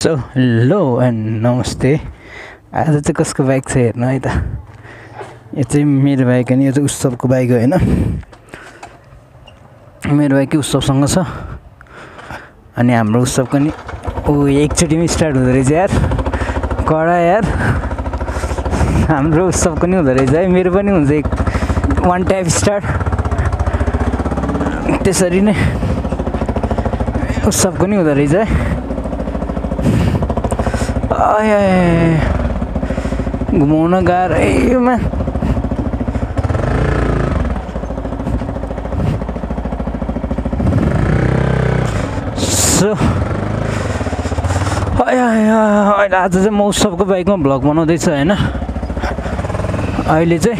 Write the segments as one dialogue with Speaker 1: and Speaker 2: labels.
Speaker 1: So hello and नमस्ते आज चाहिँ कसको बाइक छ हेर्नु है त यो चाहिँ मेरो बाइक होइन यो चाहिँ उत्सवको बाइक हो होइन मेरो बाइक उत्सवसँग छ अनि हाम्रो उत्सवको नि ऊ एकचोटिमै स्टार्ट हुँदो रहेछ यार कडा यार हाम्रो उत्सवको नि हुँदो रहेछ है मेरो पनि हुन्छ एक वान टाइप स्टार्ट त्यसरी नै उत्सवको नि हुँदो रहेछ है घुमाउन गाह्रैमा सो अहिले आज चाहिँ म उत्सवको बाइकमा भ्लग बनाउँदैछ होइन अहिले चाहिँ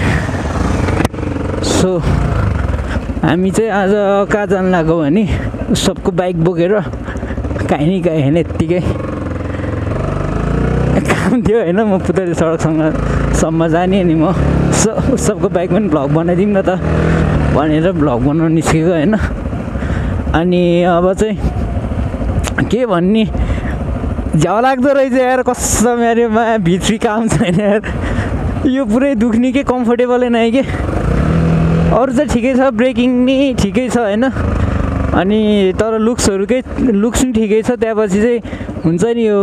Speaker 1: सो हामी चाहिँ आज कहाँ जानु लाग्यो भने उत्सवको बाइक बोकेर काहीँ काहीँ होइन यत्तिकै काम थियो होइन? म पुतली सडकसँग सम्म जाने नि म। सो उत्सवको बाइक पनि भ्लग बनाइदिउँ न त भनेर भ्लग बनाउनु निस्केको होइन। अनि अब चाहिँ के भन्ने? झ्याउ लाग्दो रहेछ यार कस्तो मेरोमा भित्री काम छैन यार। यो पुरै दुख्ने के? कम्फोर्टेबलै नै के? अरू चाहिँ ठिकै छ ब्रेकिङ नि ठिकै छ होइन। अनि तर लुक्सहरूकै लुक्स पनि ठिकै छ त्यहाँपछि चाहिँ हुन्छ नि यो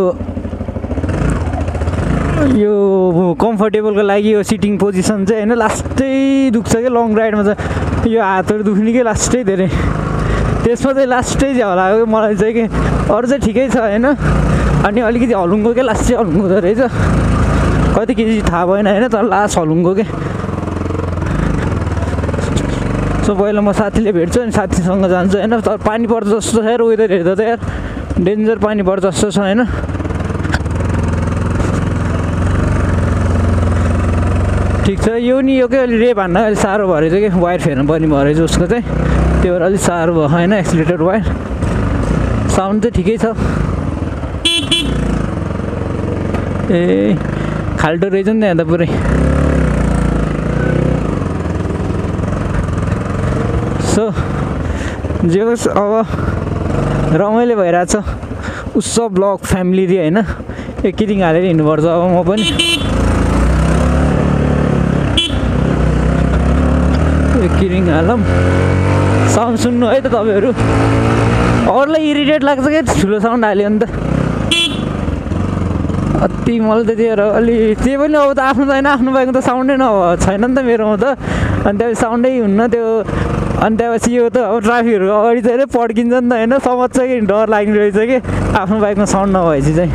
Speaker 1: यो कम्फर्टेबलको लागि यो सिटिङ पोजिसन चाहिँ होइन लास्टै दुख्छ क्या लङ राइडमा चाहिँ। यो हातहरू दुख्ने कि लास्टै धेरै। त्यसमा चाहिँ लास्टै झ्याउ लाग्यो मलाई चाहिँ कि अरू चाहिँ ठिकै छ होइन? अनि अलिकति हलुङ्गो क्या लास्ट चाहिँ हलुङ्गो हुँदो रहेछ। कति केजी थाहा भएन होइन? तर लास्ट हलुङ्गो के। सो पहिला म साथीले भेट्छु अनि साथीसँग जान्छु होइन? तर पानी पर्छ जस्तो छ यार वेदर हेर्दा त यार। डेन्जर पानी पर्छ जस्तो छ होइन? ठिक छ। यो नि यो के अलि रेप हान्न अलिक साह्रो भएर चाहिँ कि? वायर फेर्नु पर्ने भएर चाहिँ उसको चाहिँ। त्यो भएर अलिक साह्रो भयो। होइन? एक्सिलेटर वायर साउन्ड चाहिँ ठिकै छ। ए खाल्टो रहेछ नि त्यहाँ त पुरै। सो जे होस् अब रमाइलो भइरहेछ। उत्सव ब्लग फ्यामिली दिए होइन एकैदिन हालेर हिँड्नुपर्छ। अब म पनि किरिङ साउन्ड सुन्नु है त तपाईँहरू अरूलाई इरिटेट लाग्छ क्या ठुलो साउन्ड हाल्यो भने त अति मलाई त त्यो अलि त्यही पनि अब त आफ्नो त होइन आफ्नो बाइकमा त साउन्डै न छैन नि त मेरोमा त अनि त्यहाँपछि साउन्डै हुन्न त्यो अनि त्यहाँपछि यो त अब ट्राफिकहरू अगाडि चाहिँ पड्किन्छ नि त होइन समझ कि डर लाग्ने रहेछ कि आफ्नो बाइकमा साउन्ड नभएपछि चाहिँ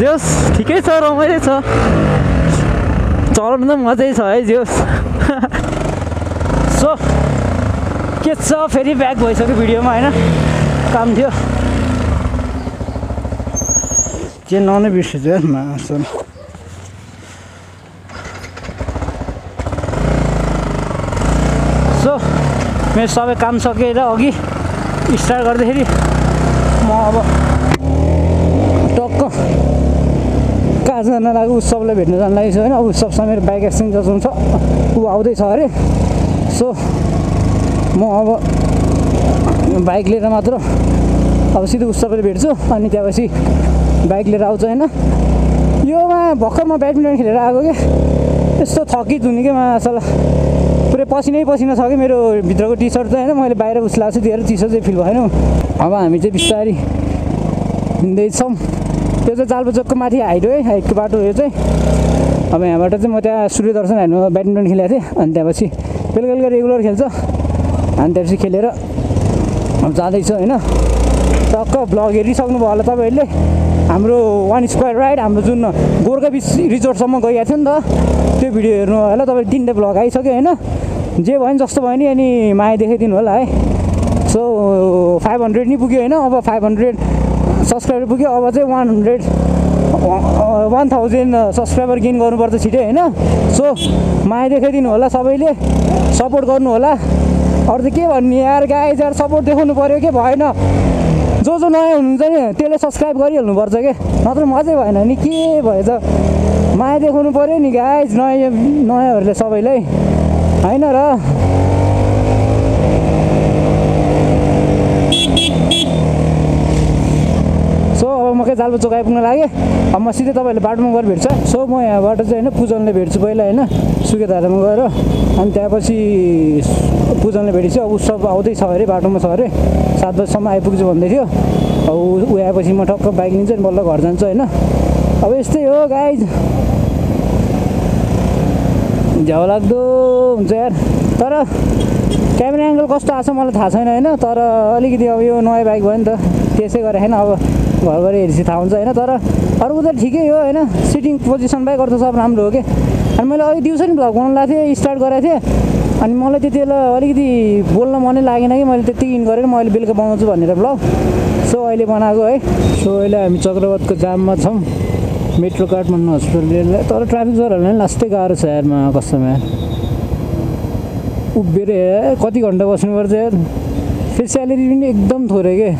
Speaker 1: जोस् ठिकै छ रमाइलो छ चलाउनु त मजै छ है जोस् सो के छ फेरि ब्याक भइसक्यो भिडियोमा होइन काम थियो। के ननै बिर्सेछु मासुल सो मेरो सबै काम सकेर अघि स्टार्ट गर्दाखेरि म अब टक्क कहाँ जान लाग्यो उत्सवलाई भेट्न जान लागेको छु होइन? उत्सवसँग मेरो बाइक एक्सचेन्ज जसो छ ऊ आउँदैछ अरे। सो म अब बाइक लिएर मात्र अब सिधै उत्सवले भेट्छु अनि त्यहाँपछि बाइक लिएर आउँछु होइन। योमा भर्खर म ब्याडमिन्टन खेलेर आएको क्या यस्तो थकित हुने क्या असल पुरै पसिनै पसिना छ कि मेरो भित्रको टी सर्ट चाहिँ होइन मैले बाहिर उस्लाएको छु दिएर चिसो चाहिँ फिल भएन अब हामी चाहिँ बिस्तारी हिँड्दैछौँ। त्यो चाहिँ जालबोचोकको माथि हाइट हो हाइटको बाटो यो चाहिँ। अब यहाँबाट चाहिँ म त्यहाँ सूर्य दर्शन हाइटमा ब्याडमिन्टन खेलेको थिएँ अनि त्यहाँपछि बेलुका बेलुका रेगुलर खेल्छ। अनि त्यसपछि खेलेर अब जाँदैछु होइन? टक्क भ्लग हेरिसक्नु भयो होला तपाईँहरूले। हाम्रो वान स्क्वायर राइड हाम्रो जुन गोर्खा बिच रिजोर्टसम्म गइएको थियो नि त त्यो भिडियो हेर्नु होला। तपाईँले तिनवटा भ्लग आइसक्यो होइन? जे भयो नि जस्तो भयो नि अनि माया देखाइदिनु होला है? सो फाइभ हन्ड्रेड नि पुग्यो होइन? अब फाइभ हन्ड्रेड सब्सक्राइबर पुग्यो अब चाहिँ one hundred one thousand subscriber gain गर्नुपर्छ छिटै होइन? सो माया देखाइदिनु होला सबैले सपोर्ट गर्नु होला। अरू त के भन्ने यार गाई यार सपोर्ट देखाउनु पऱ्यो के? भएन। जो जो नयाँ हुनुहुन्छ नि त्यसले सब्सक्राइब गरिहाल्नुपर्छ के? नत्र मजै भएन नि के भएछ? माया देखाउनु पऱ्यो नि गाइज नयाँ नयाँहरूले सबैलाई। होइन र अब म जालपा चोक आइपुग्न लागेँ अब म सिधै तपाईँहरूले बाटोमा गएर भेट्छ सो म यहाँबाट चाहिँ होइन पूजनले भेट्छु पहिला होइन। सुकेधारामा गएर अनि त्यहाँपछि पूजनले भेटेपछि अब उत्सव आउँदैछ अरे बाटोमा छ अरे। सात बजीसम्म आइपुग्छु भन्दै थियो। अब ऊ आएपछि म टक्क बाइक लिन्छु अनि बल्ल घर जान्छु होइन। अब यस्तै हो गाइज झ्याउ लाग्दो हुन्छ यार। तर क्यामेरा एङ्गल कस्तो आएको छ मलाई थाहा छैन होइन तर अलिकति अब यो नयाँ बाइक भयो नि त त्यसै गरेर होइन अब घर गएर हेरेपछि थाहा हुन्छ होइन तर अरू त ठिकै हो होइन सिटिङ पोजिसन बाइक अरू सब राम्रो हो कि? अनि मैले अघि दिउँसो नि भ्लग बनाउनु लाग्थेँ स्टार्ट गरेको थिएँ अनि मलाई त्यति बेला अलिकति बोल्न मनै लागेन कि मैले त्यति इन गरेर म अहिले बेलुका बनाउँछु भनेर भ्लग सो अहिले बनाएको है। सो अहिले हामी चक्रवतको जाममा छौँ। मेट्रो काठमाडौँ हस्पिटल तर ट्राफिक सरहरूलाई पनि लास्टै गाह्रो छ यारमा कस्तोमा उभिएर कति घन्टा बस्नुपर्छ यार? फेरि स्यालेरी पनि एकदम थोरै के?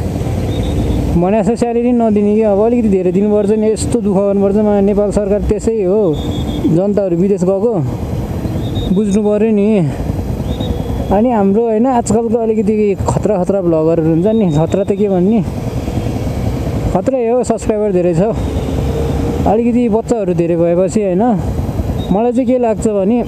Speaker 1: भने जस्तो स्यालेरी नदिने कि? अब अलिकति धेरै दिनुपर्छ नि यस्तो दुःख गर्नुपर्छ मा नेपाल सरकार त्यसै हो। जनताहरू विदेश गएको। बुझ्नु पऱ्यो नि। अनि हाम्रो होइन आजकलको अलिकति खतरा खतरा भ्लगरहरू हुन्छ नि। खतरा त के भन्ने? खत्रै हो सब्सक्राइबर धेरै छ। अलिकति बच्चाहरू धेरै भएपछि होइन मलाई चाहिँ के लाग्छ भने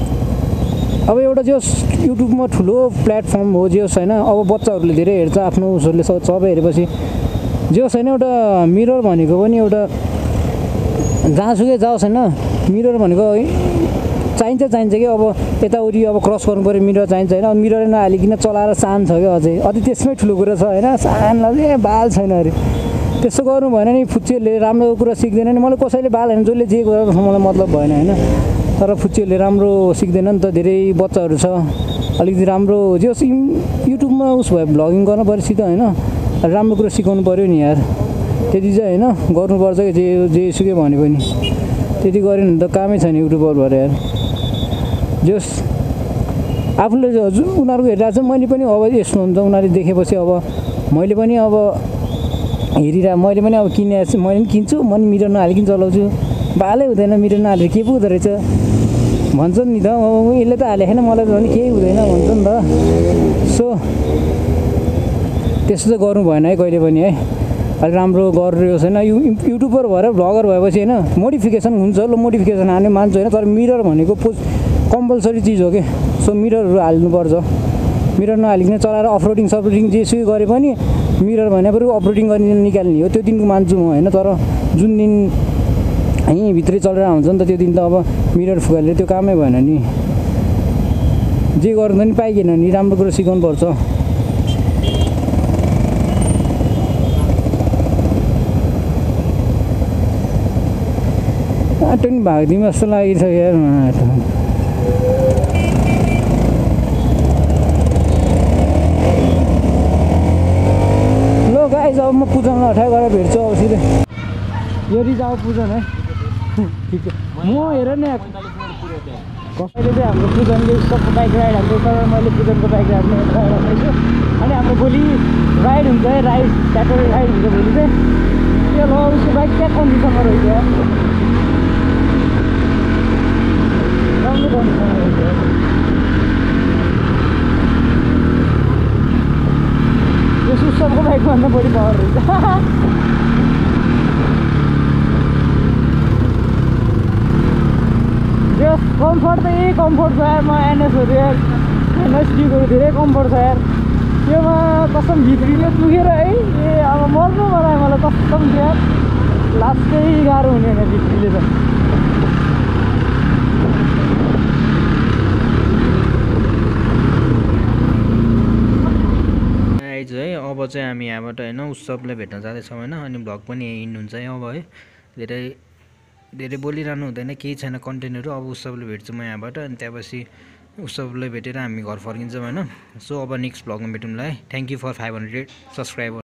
Speaker 1: अब एउटा जो युट्युबमा ठुलो प्लेटफर्म हो जे होस् होइन अब बच्चाहरूले धेरै हेर्छ आफ्नो उसहरूले सब हेरेपछि जे होस् होइन एउटा मिरर भनेको पनि एउटा जहाँसुकै जाओस् होइन मिरर भनेको चाहिन्छ चाहिन्छ कि अब यताउति अब क्रस गर्नु पऱ्यो मिरर चाहिन्छ होइन मिरर नहालिकन चलाएर सान छ क्या अझै अझै त्यसमै ठुलो कुरो छ होइन सानलाई ए बाल छैन अरे। त्यस्तो गर्नु भएन नि फुच्चीहरूले राम्रो कुरा सिक्दैन नि। मलाई कसैले बाल होइन जसले जे गरेर मलाई मतलब भएन होइन। तर फुच्चीहरूले राम्रो सिक्दैन नि त धेरै बच्चाहरू छ। अलिकति राम्रो जे होस् युट्युबमा उस भयो भ्लगिङ गर्नु पऱ्यो सिधै होइन। राम्रो कुरो सिकाउनु पऱ्यो नि यार। त्यति चाहिँ होइन गर्नुपर्छ कि जे जे सुकै भने पनि। त्यति गऱ्यो भने त कामै छैन युट्युबर भएर यार। जे होस् आफूले उनीहरूको हेरिरहेको छ। मैले पनि अब यस्तो हुन्छ उनीहरूले देखेपछि अब मैले पनि अब हेरिरह मैले पनि अब किने मैले पनि किन्छु म पनि मिटर नहालिकन चलाउँछु। बालै हुँदैन मिटर नहालेर के पो हुँदो रहेछ भन्छ नि त यसले त हालेको छैन मलाई त भने केही हुँदैन भन्छ नि त। सो त्यस्तो चाहिँ गर्नु भएन है कहिले पनि है। अलिक राम्रो गरिरहेको छैन। यु युट्युबर भएर भ्लगर भएपछि होइन मोडिफिकेसन हुन्छ ल मोडिफिकेसन हाल्ने मान्छु होइन तर मिरर भनेको पो कम्पलसरी चिज हो कि। सो मिररहरू हाल्नुपर्छ। मिरर नहालिकन चलाएर अफरोडिङ सफरोडिङ जेसुकै गरे पनि मिरर भने पनि अफरोडिङ गर्ने निकाल्ने हो। त्यो दिनको मान्छु म होइन तर जुन दिन यहीँभित्रै चलेर हुन्छ नि त त्यो दिन त अब मिरर फुकालेर त्यो कामै भएन नि। जे गर्दा पनि पाइएन नि राम्रो कुरो सिकाउनु पर्छ। आटो नि भागिदिउँ जस्तो लागिसक्यो यार आटो ल गाइज अब म पूजनलाई हटाइ गरेर भेट्छु अब सिधै। यो रिजाउ पूजन है? ठिक। म हेर न कसैले चाहिँ हाम्रो पूजनले सबको बाइक राइड हाम्रो तर मैले पूजनको बाइक राइड राख्दैछु अनि हाम्रो भोलि राइड हुन्छ है? राइड स्याटरडे राइड हुन्छ भोलि चाहिँ। त्यो ल उसको बाइक क्या कन्डिसनमा रहेछ राम्रो कन्डिसनमा रहेछ कम्फर्ट कम्फर्ट छ। यार म एनएसहरू यार एनएसडीको धेरै कम्फर्ट छ। यार त्योमा कसम भित्रीले पुगेर है ए अब मर्नु मलाई मलाई कस्तम थियो यार लास्टै गाह्रो हुने होइन भित्रीले त।
Speaker 2: है अब चाहिँ हामी यहाँबाट होइन उत्सवलाई भेट्न जाँदैछौँ होइन अनि भ्लग पनि यहीँ इन्ड हुन्छ है अब है। धेरै धेरै बोलिरहनु हुँदैन केही छैन कन्टेन्टहरू अब उत्सवले भेट्छु म यहाँबाट अनि त्यहाँपछि उत्सवलाई भेटेर हामी घर फर्किन्छौँ होइन? सो अब नेक्स्ट भ्लगमा भेटौँला है। Thank you for five hundred subscriber